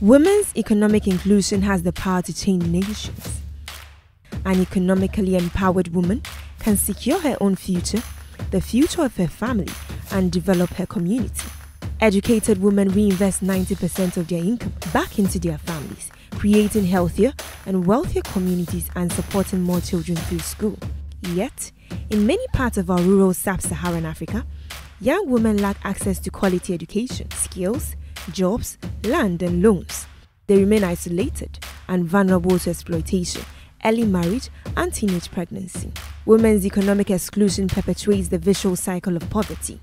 Women's economic inclusion has the power to change nations. An economically empowered woman can secure her own future, the future of her family, and develop her community. Educated women reinvest 90% of their income back into their families, creating healthier and wealthier communities and supporting more children through school. Yet, in many parts of our rural sub Saharan Africa, young women lack access to quality education, skills, jobs, land, and loans. They remain isolated and vulnerable to exploitation, early marriage, and teenage pregnancy. Women's economic exclusion perpetuates the vicious cycle of poverty.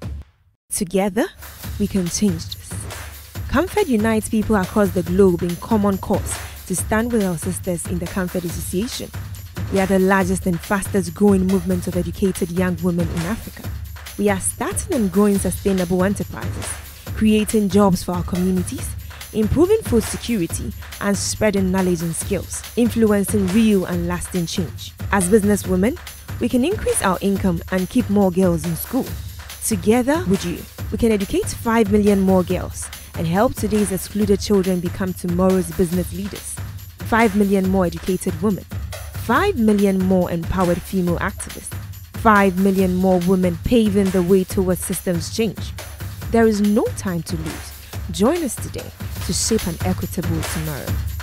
Together, we can change this. CAMFED unites people across the globe in common cause to stand with our sisters in the CAMFED Association. We are the largest and fastest growing movement of educated young women in Africa. We are starting and growing sustainable enterprises, creating jobs for our communities, improving food security, and spreading knowledge and skills, influencing real and lasting change. As businesswomen, we can increase our income and keep more girls in school. Together with you, we can educate 5 million more girls and help today's excluded children become tomorrow's business leaders. 5 million more educated women. 5 million more empowered female activists. 5 million more women paving the way towards systems change. There is no time to lose. Join us today to shape an equitable tomorrow.